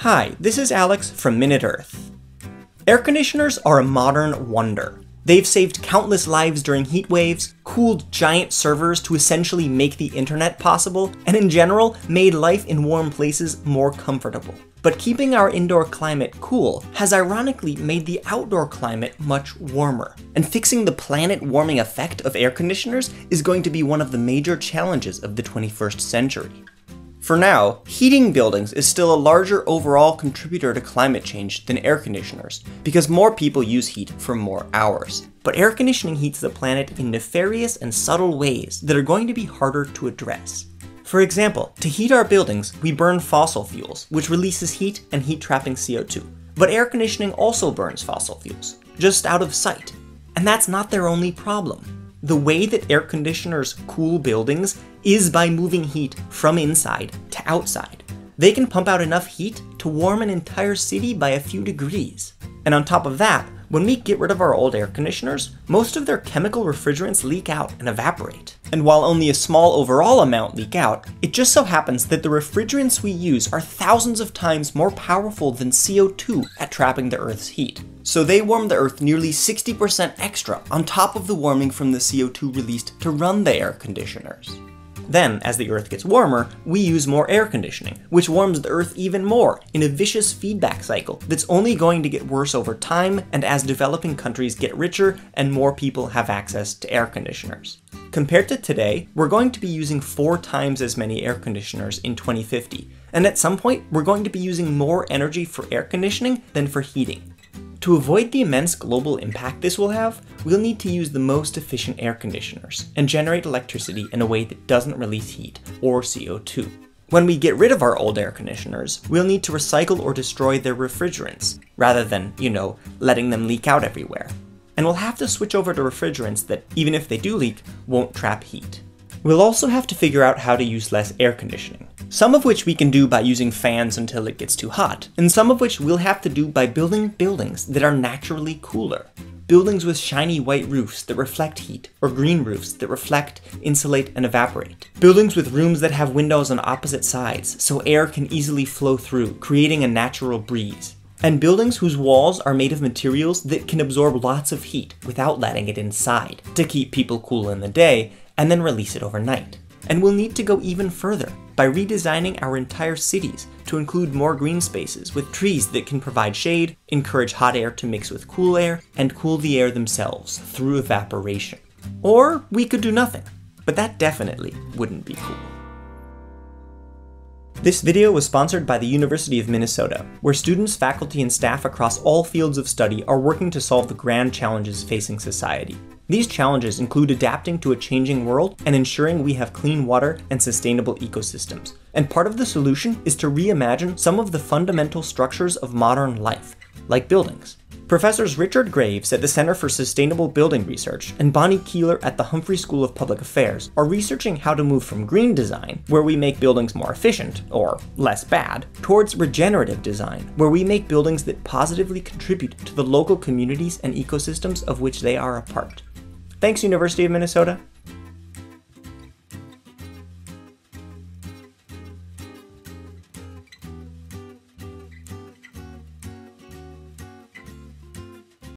Hi, this is Alex from Minute Earth. Air conditioners are a modern wonder. They've saved countless lives during heat waves, cooled giant servers to essentially make the internet possible, and in general, made life in warm places more comfortable. But keeping our indoor climate cool has ironically made the outdoor climate much warmer. And fixing the planet warming effect of air conditioners is going to be one of the major challenges of the 21st century. For now, heating buildings is still a larger overall contributor to climate change than air conditioners, because more people use heat for more hours. But air conditioning heats the planet in nefarious and subtle ways that are going to be harder to address. For example, to heat our buildings, we burn fossil fuels, which releases heat and heat trapping CO2. But air conditioning also burns fossil fuels, just out of sight. And that's not their only problem. The way that air conditioners cool buildings is by moving heat from inside to outside. They can pump out enough heat to warm an entire city by a few degrees. And on top of that, when we get rid of our old air conditioners, most of their chemical refrigerants leak out and evaporate. And while only a small overall amount leak out, it just so happens that the refrigerants we use are thousands of times more powerful than CO2 at trapping the Earth's heat. So they warm the Earth nearly 60% extra on top of the warming from the CO2 released to run the air conditioners. Then, as the Earth gets warmer, we use more air conditioning, which warms the Earth even more in a vicious feedback cycle that's only going to get worse over time and as developing countries get richer and more people have access to air conditioners. Compared to today, we're going to be using four times as many air conditioners in 2050, and at some point, we're going to be using more energy for air conditioning than for heating. To avoid the immense global impact this will have, we'll need to use the most efficient air conditioners and generate electricity in a way that doesn't release heat or CO2. When we get rid of our old air conditioners, we'll need to recycle or destroy their refrigerants, rather than, you know, letting them leak out everywhere. And we'll have to switch over to refrigerants that, even if they do leak, won't trap heat. We'll also have to figure out how to use less air conditioning some of which we can do by using fans until it gets too hot, and some of which we'll have to do by building buildings that are naturally cooler. Buildings with shiny white roofs that reflect heat, or green roofs that reflect, insulate, and evaporate. Buildings with rooms that have windows on opposite sides, so air can easily flow through, creating a natural breeze. And buildings whose walls are made of materials that can absorb lots of heat without letting it inside, to keep people cool in the day, and then release it overnight. And we'll need to go even further by redesigning our entire cities to include more green spaces with trees that can provide shade, encourage hot air to mix with cool air, and cool the air themselves through evaporation. Or we could do nothing, but that definitely wouldn't be cool. This video was sponsored by the University of Minnesota, where students, faculty, and staff across all fields of study are working to solve the grand challenges facing society. These challenges include adapting to a changing world and ensuring we have clean water and sustainable ecosystems. And part of the solution is to reimagine some of the fundamental structures of modern life, like buildings. Professors Richard Graves at the Center for Sustainable Building Research and Bonnie Keeler at the Humphrey School of Public Affairs are researching how to move from green design, where we make buildings more efficient, or less bad, towards regenerative design, where we make buildings that positively contribute to the local communities and ecosystems of which they are a part. Thanks, University of Minnesota.